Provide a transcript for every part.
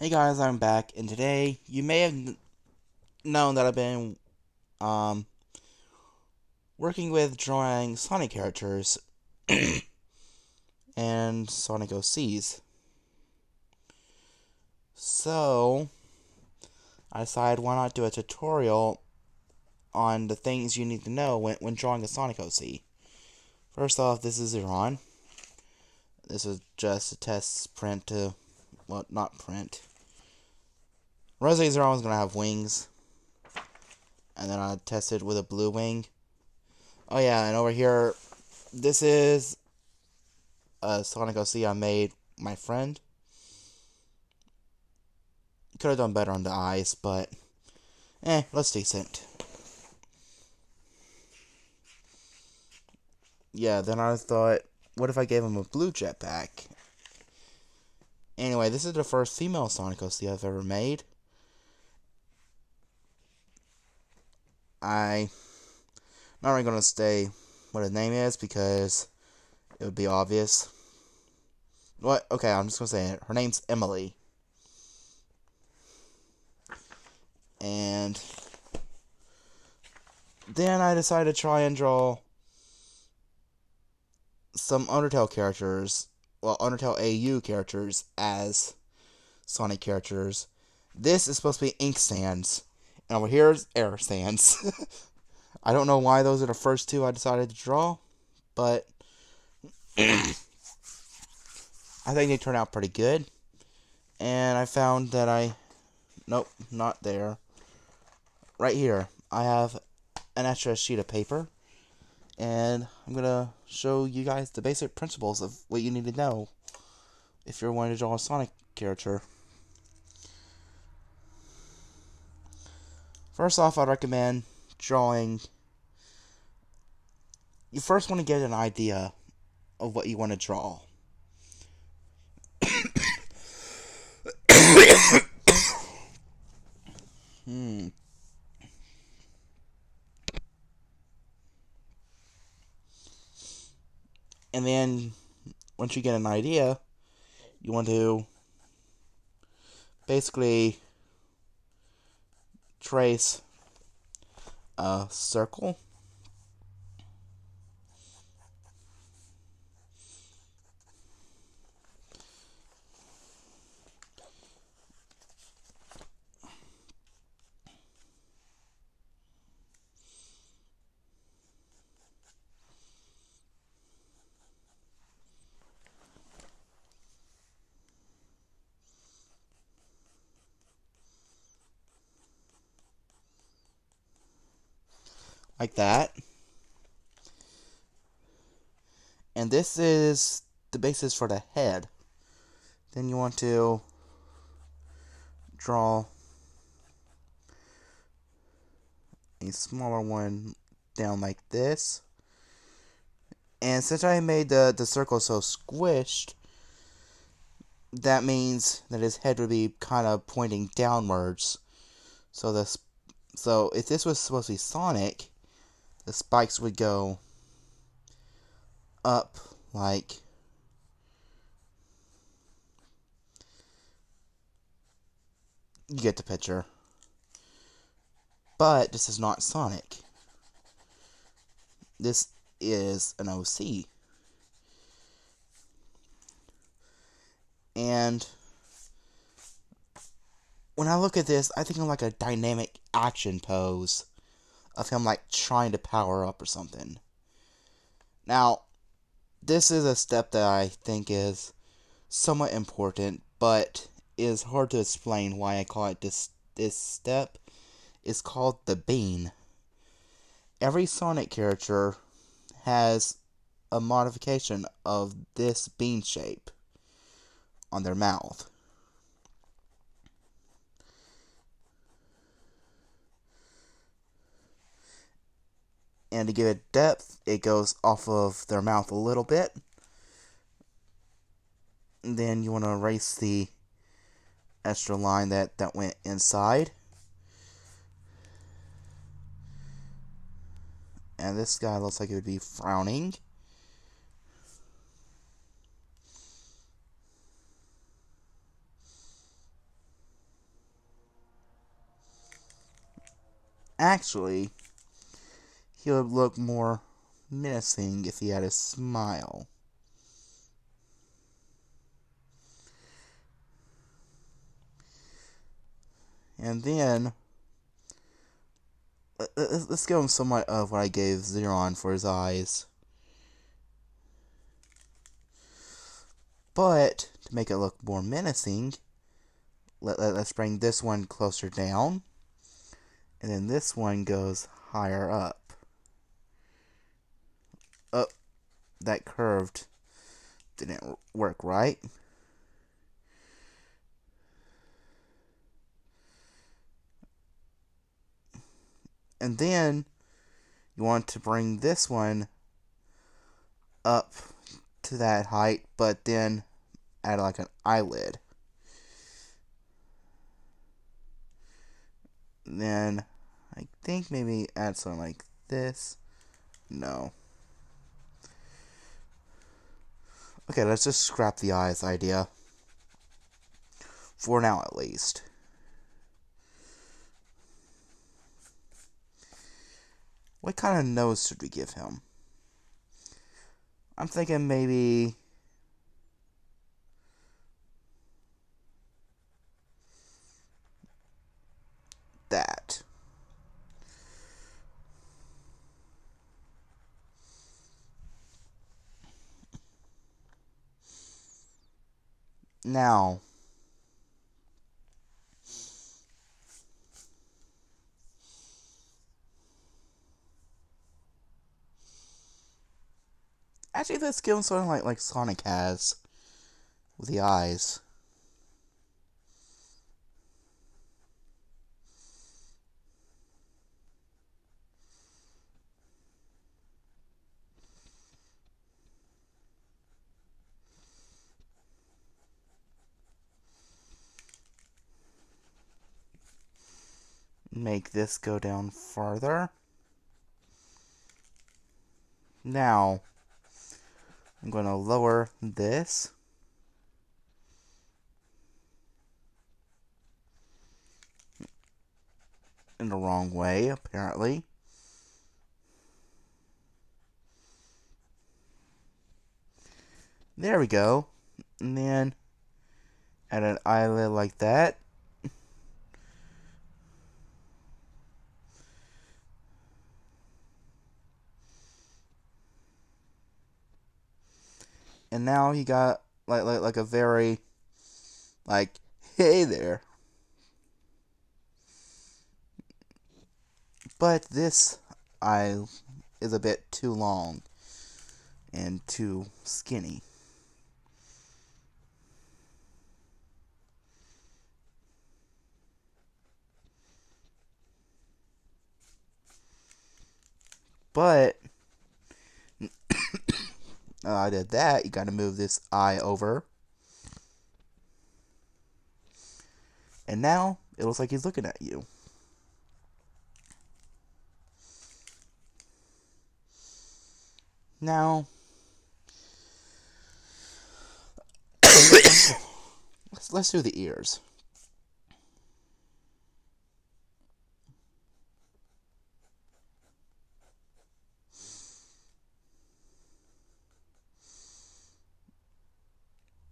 Hey guys, I'm back, and today you may have known that I've been um working with drawing Sonic characters and Sonic OCs. So I decided why not do a tutorial on the things you need to know when, when drawing a Sonic OC. First off, this is Zeron. This is just a test print to well, not print. Rose Zero is gonna have wings, and then I tested with a blue wing. Oh yeah, and over here, this is a Sonic OC I made my friend. Could have done better on the eyes, but eh, looks decent. Yeah, then I thought, what if I gave him a blue jetpack? Anyway, this is the first female Sonic OC I've ever made. I not really gonna say what her name is because it would be obvious. What? Okay, I'm just gonna say it. Her name's Emily. And then I decided to try and draw some Undertale characters, well, Undertale AU characters as Sonic characters. This is supposed to be Ink Sans. And over here is Error Sans. I don't know why those are the first two I decided to draw, but I think they turned out pretty good. And I found that I. Nope, not there. Right here, I have an extra sheet of paper. And I'm going to show you guys the basic principles of what you need to know if you're wanting to draw a Sonic character. First off, I'd recommend drawing. You first want to get an idea of what you want to draw. hmm. And then, once you get an idea, you want to basically trace a circle. Like that. And this is the basis for the head. Then you want to draw a smaller one down like this. And since I made the, the circle so squished, that means that his head would be kind of pointing downwards. So this, so if this was supposed to be Sonic, the spikes would go up like you get the picture. But this is not Sonic. This is an OC. And when I look at this, I think of like a dynamic action pose of him like trying to power up or something. Now, this is a step that I think is somewhat important, but is hard to explain why I call it this this step. It's called the bean. Every Sonic character has a modification of this bean shape on their mouth. and to give it depth, it goes off of their mouth a little bit. Then you want to erase the extra line that, that went inside. And this guy looks like he would be frowning. Actually, he would look more menacing if he had a smile. And then, uh, uh, let's give him somewhat of what I gave Zeron for his eyes. But, to make it look more menacing, let, let, us bring this one closer down. And then this one goes higher up. Oh, that curved didn't work right. And then you want to bring this one up to that height, but then add like an eyelid. Then I think maybe add something like this. No. Okay, let's just scrap the eyes idea. For now, at least. What kind of nose should we give him? I'm thinking maybe. That. Now, Actually, let's give him something like like Sonic has with the eyes. Make this go down farther. Now, I'm going to lower this. In the wrong way, apparently. There we go. And then add an eyelid like that. And now he got like like like a very like hey there. But this eye is a bit too long and too skinny. But uh, I did that. You got to move this eye over. And now it looks like he's looking at you. Now, let's, let's do the ears.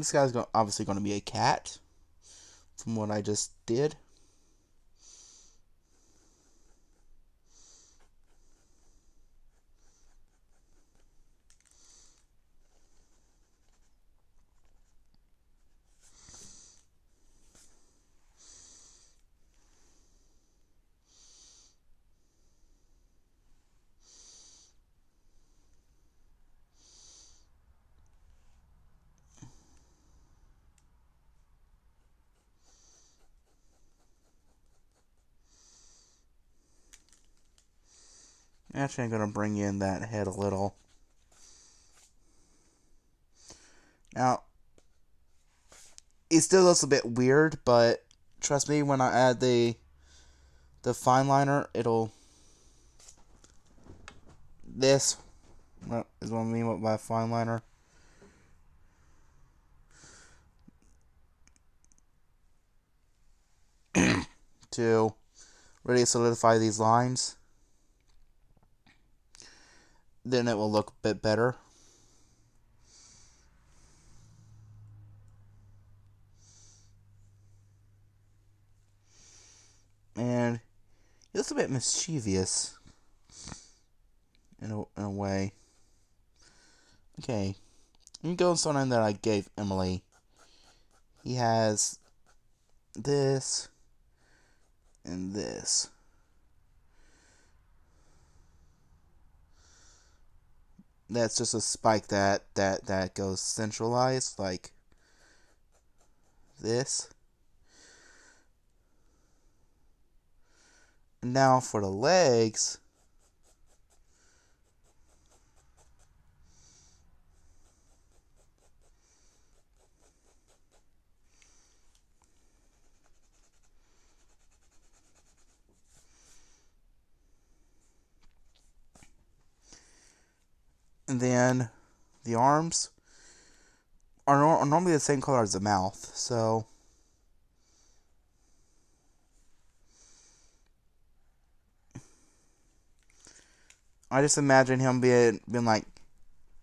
This guy's obviously going to be a cat from what I just did. Actually, I'm going to bring in that head a little. Now, it still looks a bit weird, but trust me, when I add the the fine liner, it'll this is what I mean by fine liner. to really solidify these lines. Then it will look a bit better. And he looks a bit mischievous in a, in a way. Okay. Let me go with something that I gave Emily. He has this and this. That's just a spike that that that goes centralized like this. Now for the legs, and then the arms are, are normally the same color as the mouth, so I just imagine him being being like,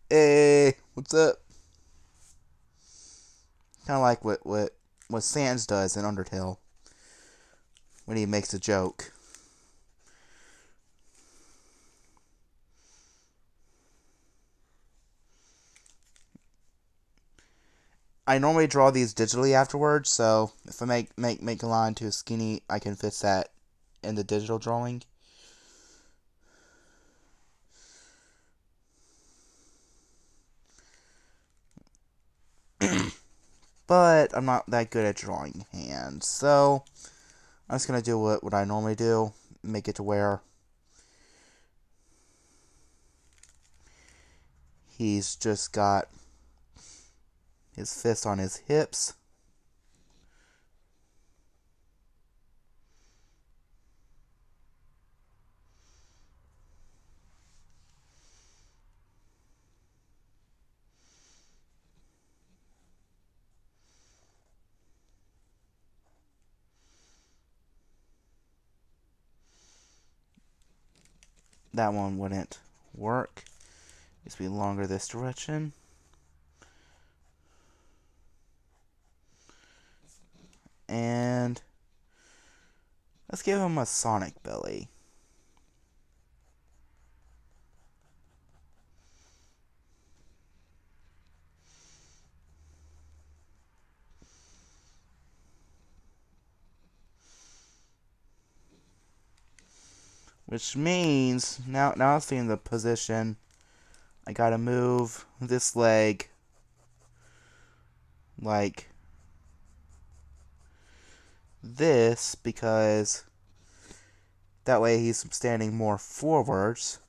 "Hey, what's up?" Kind of like what what what Sans does in Undertale when he makes a joke. I normally draw these digitally afterwards, so if I make make make a line too skinny, I can fix that in the digital drawing. but I'm not that good at drawing hands, so I'm just gonna do what, what I normally do, make it to where he's just got his fist on his hips. that one wouldn't work. It needs be longer this direction. And let's give him a Sonic belly. Which means, now, now I'm in the position, I gotta move this leg like this because that way he's standing more forwards.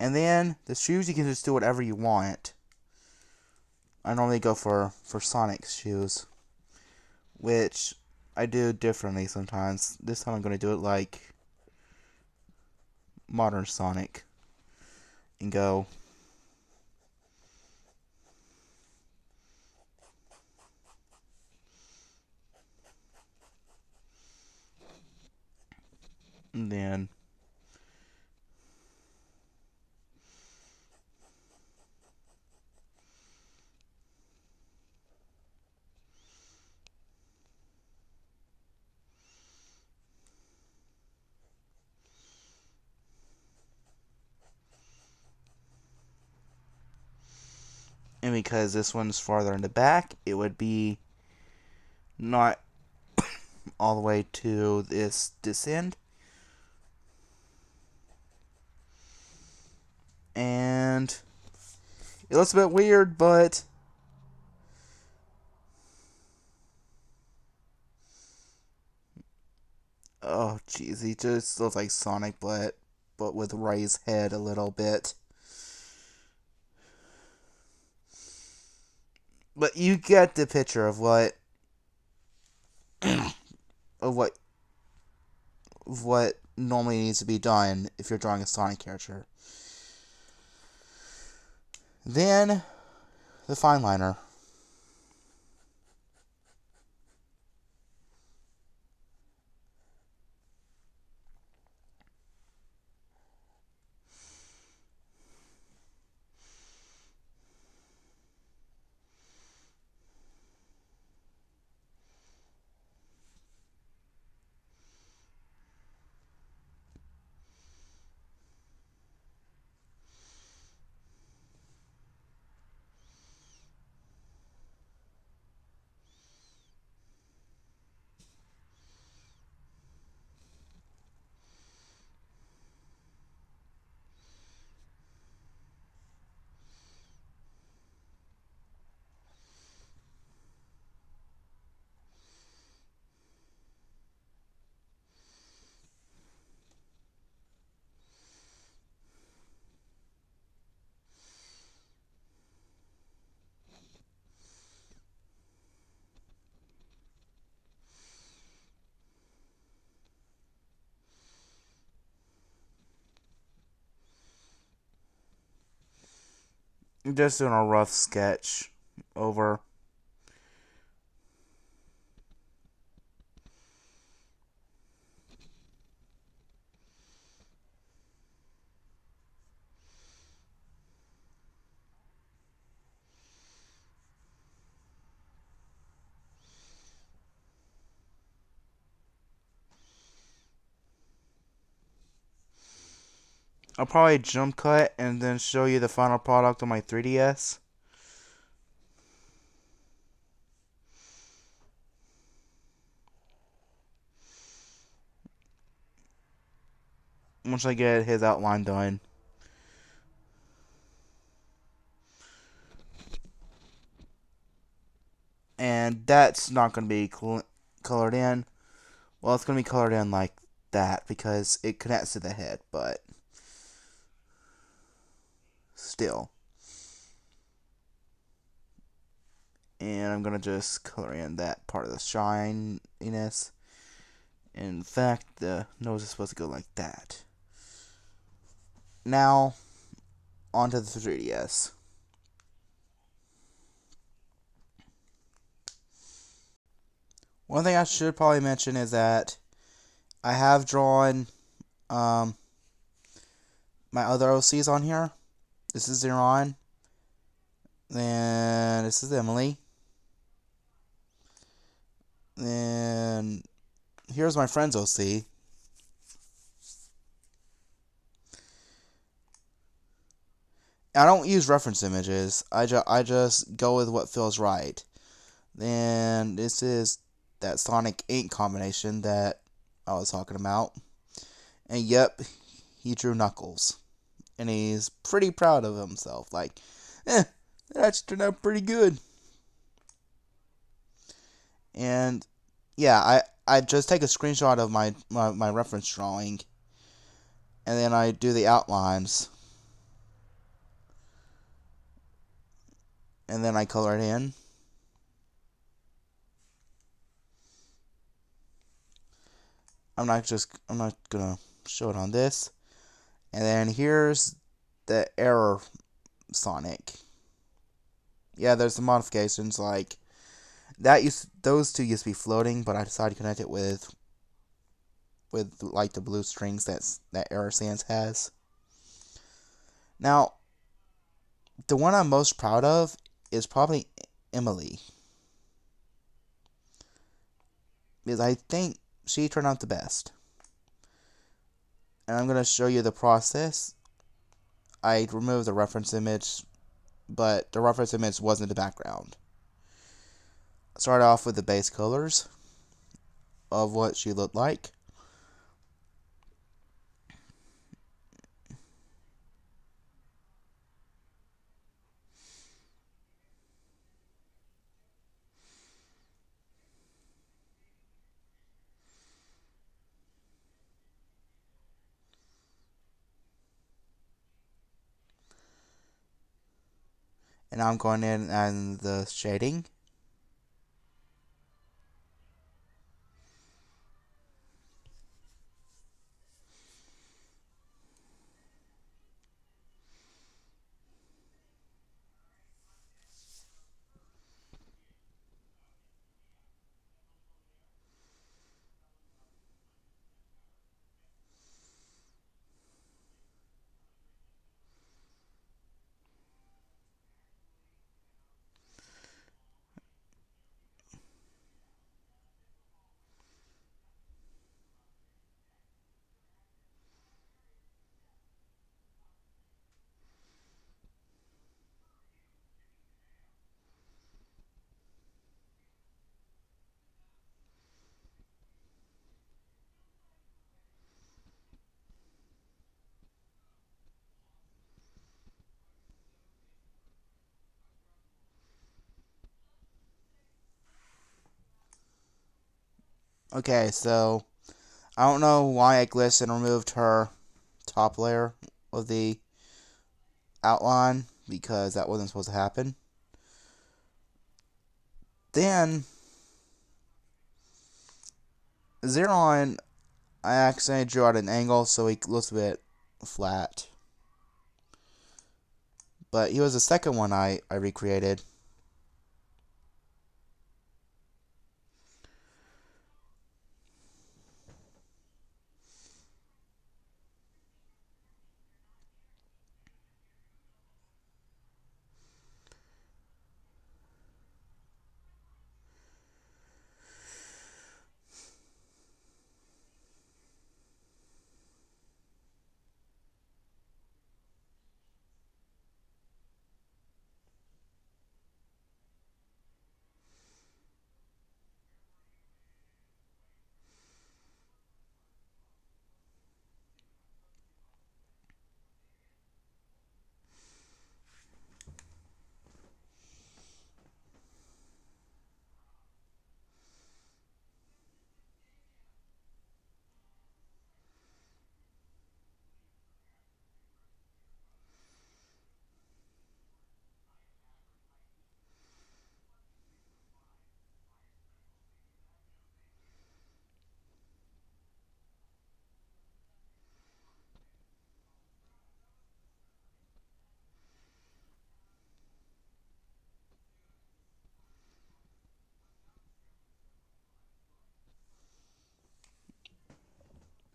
And then the shoes you can just do whatever you want. I normally go for for Sonic shoes, which I do differently sometimes. This time I'm going to do it like modern Sonic and go and then and because this one's farther in the back, it would be not all the way to this this And it looks a bit weird, but oh jeez, he just looks like Sonic, but but with Ray's head a little bit. But you get the picture of what of what of what normally needs to be done if you're drawing a Sonic character. Then the fine liner. Just doing a rough sketch over. I'll probably jump cut and then show you the final product on my 3DS. Once I get his outline done. And that's not going to be colored in. Well, it's going to be colored in like that because it connects to the head, but still. And I'm to just color in that part of the shininess. In fact, the nose is supposed to go like that. Now, onto the 3DS. One thing I should probably mention is that I have drawn um, my other OCs on here. This is Zeron. Then this is Emily. Then here's my friend's OC. I don't use reference images. I, ju I just go with what feels right. Then this is that Sonic Ink combination that I was talking about. And yep, he drew Knuckles and he's pretty proud of himself. Like, eh, that actually turned out pretty good. And yeah, I I just take a screenshot of my, my, my reference drawing and then I do the outlines. And then I color it in. I'm not just I'm not gonna show it on this. And then here's the error Sonic. Yeah, there's some modifications like that used those two used to be floating, but I decided to connect it with with like the blue strings that's that Error Sans has. Now, the one I'm most proud of is probably Emily. Because I think she turned out the best and I'm going to show you the process. I removed the reference image, but the reference image wasn't the background. Start off with the base colors of what she looked like. And I'm going in and the shading Okay, so I don't know why Glisten removed her top layer of the outline because that wasn't supposed to happen. Then Zeron, I accidentally drew out an angle so he looks a bit flat. But he was the second one I, I recreated.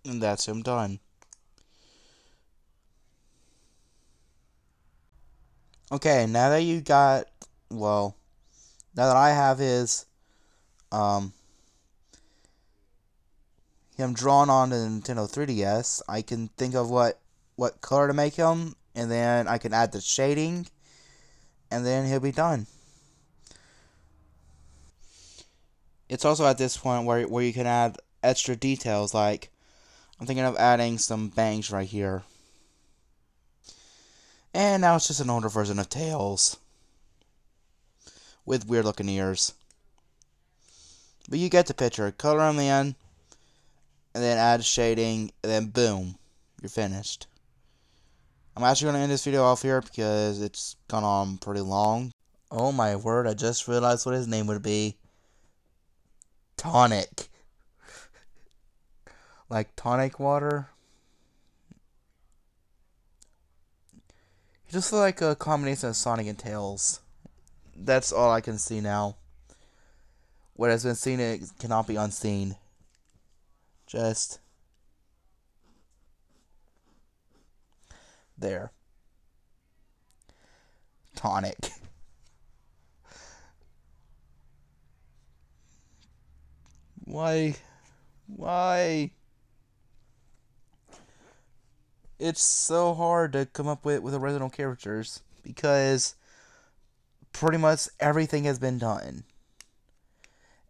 And that's him done. Okay, now that you got, well, now that I have his, um, him drawn on the Nintendo 3DS, I can think of what, what color to make him, and then I can add the shading, and then he'll be done. It's also at this point where, where you can add extra details, like, I'm thinking of adding some bangs right here. And now it's just an older version of Tails. With weird looking ears. But you get the picture. Color on the end. And then add shading. And then boom. You're finished. I'm actually going to end this video off here because it's gone on pretty long. Oh my word, I just realized what his name would be. Tonic. Like tonic water. Just like a combination of Sonic and Tails. That's all I can see now. What has been seen it cannot be unseen. Just there. Tonic. Why? Why? It's so hard to come up with with original characters because pretty much everything has been done.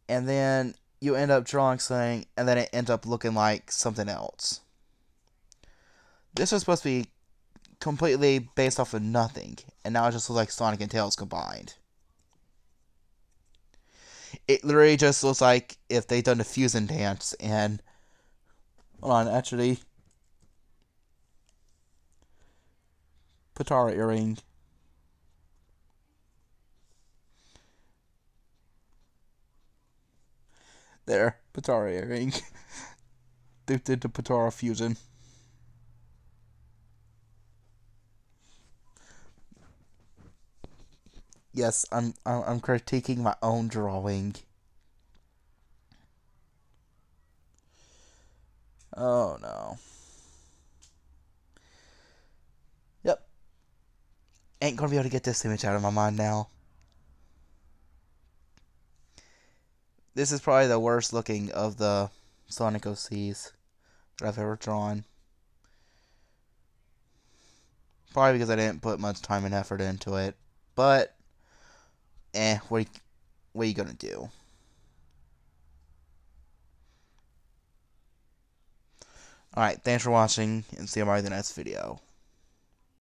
And then you end up drawing something and then it ends up looking like something else. This was supposed to be completely based off of nothing, and now it just looks like Sonic and Tails combined. It literally just looks like if they done the fusion dance and hold on, actually Potara earring. There, Potara earring. they did the Potara fusion. Yes, I'm I'm critiquing my own drawing. Oh no. Ain't gonna be able to get this image out of my mind now. This is probably the worst looking of the Sonic OCs that I've ever drawn. Probably because I didn't put much time and effort into it. But, eh, what are you, what are you gonna do? Alright, thanks for watching, and see you in the next video.